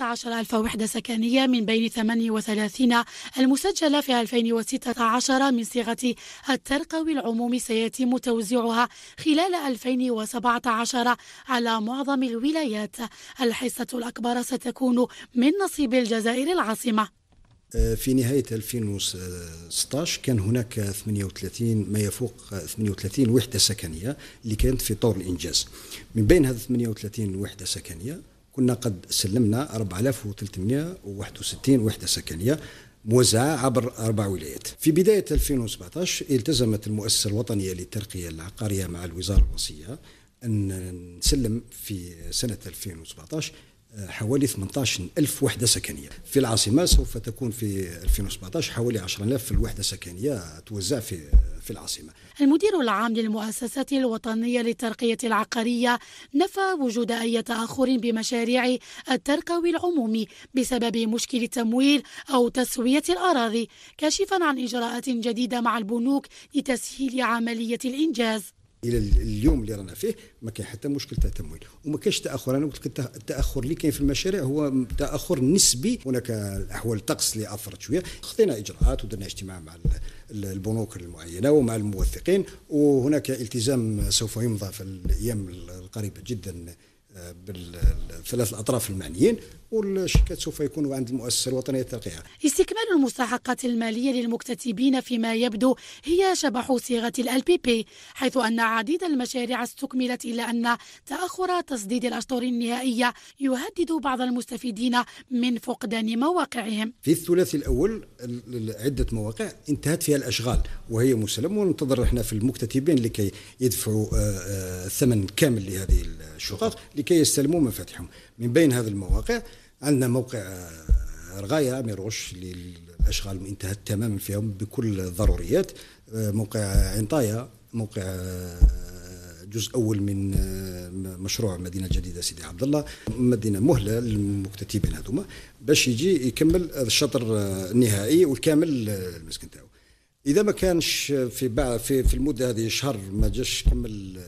14 ألف وحدة سكنية من بين 38 المسجلة في 2016 من صيغة الترقوي العمومي سيتم توزيعها خلال 2017 على معظم الولايات. الحصة الأكبر ستكون من نصيب الجزائر العاصمة. في نهاية 2016 كان هناك 38 ما يفوق 38 وحدة سكنية اللي كانت في طور الإنجاز. من بين هذه 38 وحدة سكنية كنا قد سلمنا 4361 وحدة سكنية موزعة عبر أربع ولايات. في بداية 2017 التزمت المؤسسة الوطنية للترقية العقارية مع الوزارة الوصية أن نسلم في سنة 2017 حوالي 18 ألف وحدة سكنية. في العاصمة سوف تكون في 2017 حوالي 10 ألف الوحدة سكنية توزع في في العاصمة. المدير العام للمؤسسة الوطنية للترقية العقارية نفى وجود أي تأخر بمشاريع الترقوي العمومي بسبب مشكل التمويل أو تسوية الأراضي كاشفا عن إجراءات جديدة مع البنوك لتسهيل عملية الإنجاز. إلى اليوم اللي رانا فيه ما كاين حتى مشكل تاع تمويل وما كاينش تأخر. أنا قلت لك التأخر اللي كاين في المشاريع هو تأخر نسبي. هناك أحوال الطقس اللي أثرت شوية. خذينا إجراءات ودرنا اجتماع مع البنوك المعينة ومع الموثقين وهناك التزام سوف يمضى في الأيام القريبة جدا بالثلاث الأطراف المعنيين والشيكات سوف يكونوا عند المؤسسة الوطنية للترقيع. استكمال المستحقات المالية للمكتتبين فيما يبدو هي شبح صيغة ال بي بي حيث أن عديد المشاريع استكملت الا أن تأخر تسديد الاشطر النهائية يهدد بعض المستفيدين من فقدان مواقعهم. في الثلاثي الأول عدة مواقع انتهت فيها الأشغال وهي مسلمة وننتظر إحنا في المكتتبين لكي يدفعوا الثمن كامل لهذه الشقق لكي يستلموا مفاتيحهم من بين هذه المواقع عندنا موقع رغاية ميروش للأشغال انتهت تماما فيهم بكل الضروريات موقع عنطاية موقع جزء أول من مشروع مدينة جديده سيدي عبد الله مدينة مهلة للمكتتبين هذوما باش يجي يكمل الشطر النهائي والكامل المسكن تاعو. إذا ما كانش في في في المدة هذه شهر ما جاش كمل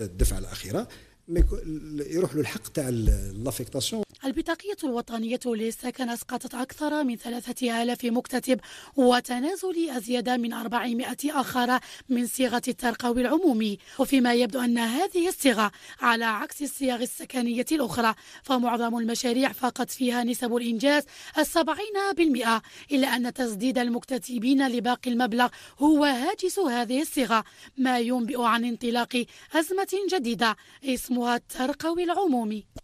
الدفعة الأخيرة يروح له الحق تاع لافيكتاسيون البطاقية الوطنية للسكن أسقطت أكثر من ثلاثة آلاف مكتتب وتنازل أزيد من أربعمائة آخر من صيغة الترقوي العمومي. وفيما يبدو أن هذه الصيغة على عكس الصيغ السكنية الأخرى فمعظم المشاريع فاقت فيها نسب الإنجاز السبعين بالمئة إلا أن تسديد المكتتبين لباقي المبلغ هو هاجس هذه الصيغة ما ينبئ عن انطلاق أزمة جديدة اسمها الترقوي العمومي.